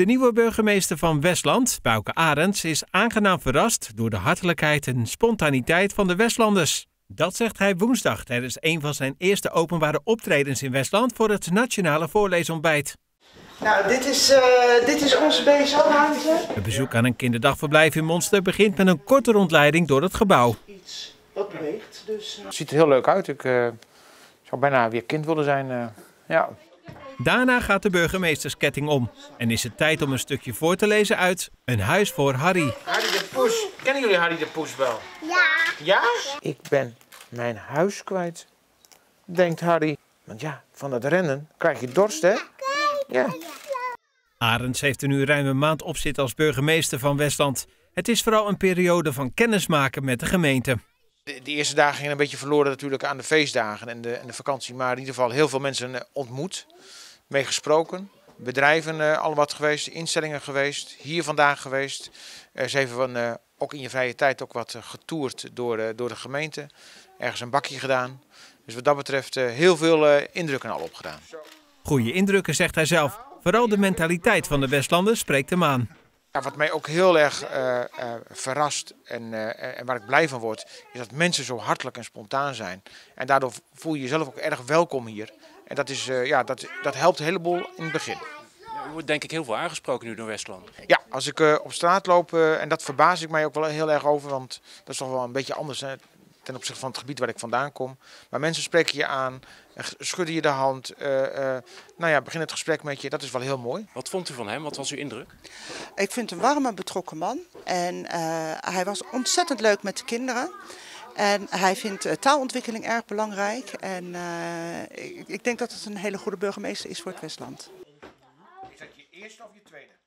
De nieuwe burgemeester van Westland, Bouke Arends, is aangenaam verrast door de hartelijkheid en spontaniteit van de Westlanders. Dat zegt hij woensdag tijdens een van zijn eerste openbare optredens in Westland voor het Nationale Voorleesontbijt. Nou, dit is, uh, dit is onze BSO-huizen. Het bezoek aan een kinderdagverblijf in Monster begint met een korte rondleiding door het gebouw. Iets wat beweegt, dus... Uh... Het ziet er heel leuk uit. Ik uh, zou bijna weer kind willen zijn. ja. Daarna gaat de burgemeestersketting om en is het tijd om een stukje voor te lezen uit Een huis voor Harry. Harry de Poes. Kennen jullie Harry de Poes wel? Ja. Ja? Ik ben mijn huis kwijt, denkt Harry. Want ja, van het rennen krijg je dorst, hè? Ja. Arends heeft er nu ruim een maand op zitten als burgemeester van Westland. Het is vooral een periode van kennismaken met de gemeente. De, de, eerste dagen gingen een beetje verloren natuurlijk aan de feestdagen en de, en de vakantie. Maar in ieder geval heel veel mensen ontmoet mee gesproken. Bedrijven uh, al wat geweest, instellingen geweest, hier vandaag geweest. Er is even ook in je vrije tijd ook wat uh, getoerd door, door de gemeente. Ergens een bakje gedaan. Dus wat dat betreft heel veel indrukken al opgedaan. Goede indrukken, zegt hij zelf. Vooral de mentaliteit van de Westlanders spreekt hem aan. Ja, wat mij ook heel erg uh, uh, verrast en, uh, en waar ik blij van word, is dat mensen zo hartelijk en spontaan zijn. En daardoor voel je jezelf ook erg welkom hier. En dat, is, ja, dat, dat helpt een heleboel in het begin. Ja, u wordt denk ik heel veel aangesproken nu door Westland. Ja, als ik op straat loop, en dat verbaas ik mij ook wel heel erg over, want dat is toch wel een beetje anders hè, ten opzichte van het gebied waar ik vandaan kom. Maar mensen spreken je aan, schudden je de hand, nou ja, begin het gesprek met je. Dat is wel heel mooi. Wat vond u van hem? Wat was uw indruk? Ik vind een warme, betrokken man. En uh, hij was ontzettend leuk met de kinderen. En hij vindt taalontwikkeling erg belangrijk. En ik, ik denk dat het een hele goede burgemeester is voor het Westland. Is dat je eerste of je tweede?